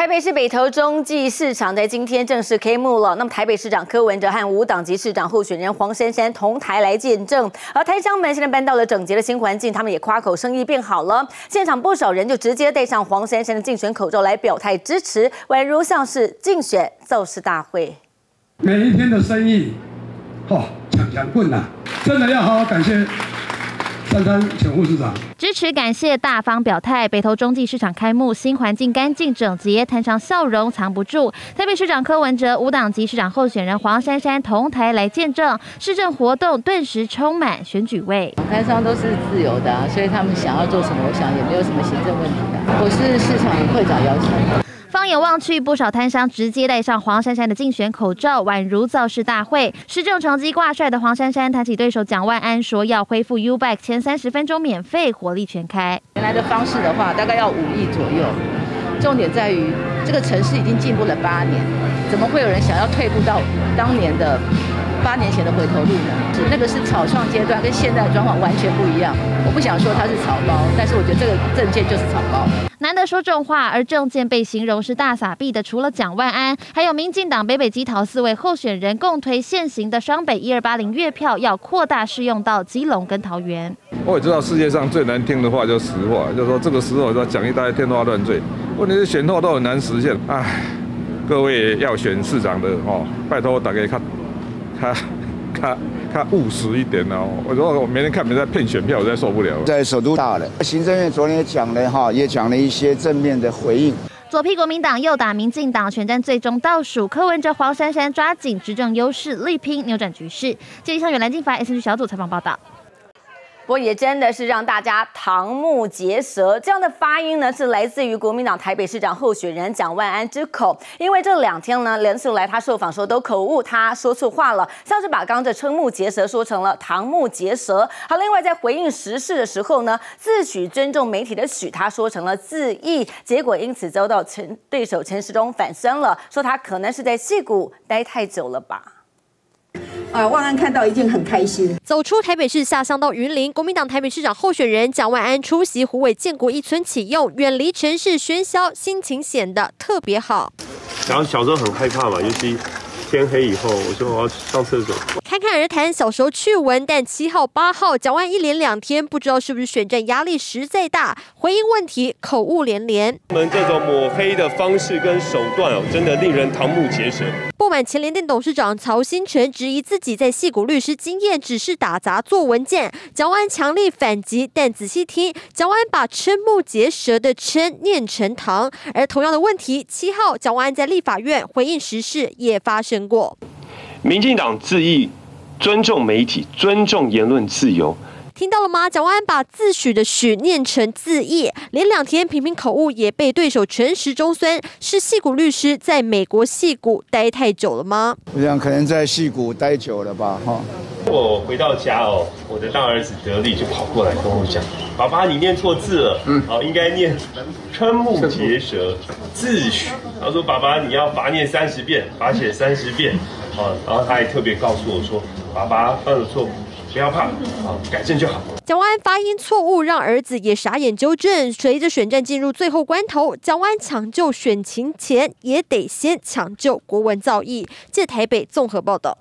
台北市北投中继市场在今天正式开幕了。那么台北市长柯文哲和无党籍市长候选人黄珊珊同台来见证，而台商们现在搬到了整洁的新环境，他们也夸口生意变好了。现场不少人就直接戴上黄珊珊的竞选口罩来表态支持，宛如像是竞选造势大会。每一天的生意，哦，强强棍呐，真的要好好感谢。三三，请副市长支持感谢大方表态。北投中继市场开幕，新环境干净整洁，摊上笑容藏不住。台北市长柯文哲、无党籍市长候选人黄珊珊同台来见证，市政活动顿时充满选举味。摊商都是自由的，所以他们想要做什么，我想也没有什么行政问题的。我是市场会长邀请。放眼望去，不少摊商直接戴上黄珊珊的竞选口罩，宛如造势大会。施政成绩挂帅的黄珊珊，谈起对手蒋万安，说要恢复 U Bike 前三十分钟免费，火力全开。原来的方式的话，大概要五亿左右。重点在于，这个城市已经进步了八年，怎么会有人想要退步到当年的？八年前的回头路呢？是那个是草创阶段，跟现在的状况完全不一样。我不想说它是草包，但是我觉得这个证件就是草包。难得说重话，而证件被形容是大撒币的，除了蒋万安，还有民进党北北基桃四位候选人共推现行的双北一二八零月票，要扩大适用到基隆跟桃园。我也知道世界上最难听的话就是实话，就是说这个时候要讲一大堆天花乱坠，问题是选后都很难实现。唉，各位要选市长的哦，拜托大家看。他他他务实一点哦！我说我明天看别人在骗选票，我再受不了。在首都大了，行政院昨天也讲了哈，也讲了一些正面的回应。左批国民党，右打民进党，全战最终倒数，柯文哲、黄珊珊抓紧执政优势，力拼扭转局势。记者向远南进发 S N 小组采访报道。不过也真的是让大家瞠目结舌，这样的发音呢是来自于国民党台北市长候选人蒋万安之口。因为这两天呢，连续来他受访时候都口误，他说错话了，像是把刚这瞠目结舌说成了瞠目结舌。好，另外在回应时事的时候呢，自诩尊重媒体的许，他说成了自意，结果因此遭到陈对手陈时中反酸了，说他可能是在戏骨待太久了吧。啊，万安看到一定很开心。走出台北市，下乡到云林，国民党台北市长候选人蒋万安出席湖尾建国一村启用，远离城市喧嚣，心情显得特别好。然后小时候很害怕嘛，尤其。天黑以后，我说我要上厕所。侃侃而谈小时候趣闻，但七号、八号讲完一连两天，不知道是不是选战压力实在大，回应问题口误连连。我们这种抹黑的方式跟手段哦，真的令人瞠目结舌。前联电董事长曹新成质疑自己在戏骨律师经验只是打杂做文件，蒋万强力反击，但仔细听，蒋万把瞠目结舌的瞠念成糖。而同样的问题，七号蒋万在立法院回应时事也发生。过，民进党自意尊重媒体，尊重言论自由。听到了吗？蒋万安把自诩的“许”念成自意，连两天频频口误，也被对手全时中酸。是戏骨律师在美国戏骨待太久了吗？我想可能在戏骨待久了吧。哈，我回到家哦，我的大儿子德利就跑过来跟我讲：“爸爸，你念错字了。嗯，哦，应该念瞠目结舌，自诩。他说：爸爸，你要罚念三十遍，罚写三十遍。哦，然后他还特别告诉我说：爸爸犯了错。”不要怕，好，改正就好。蒋万安发音错误，让儿子也傻眼纠正。随着选战进入最后关头，蒋万安抢救选情前，也得先抢救国文造诣。借台北综合报道。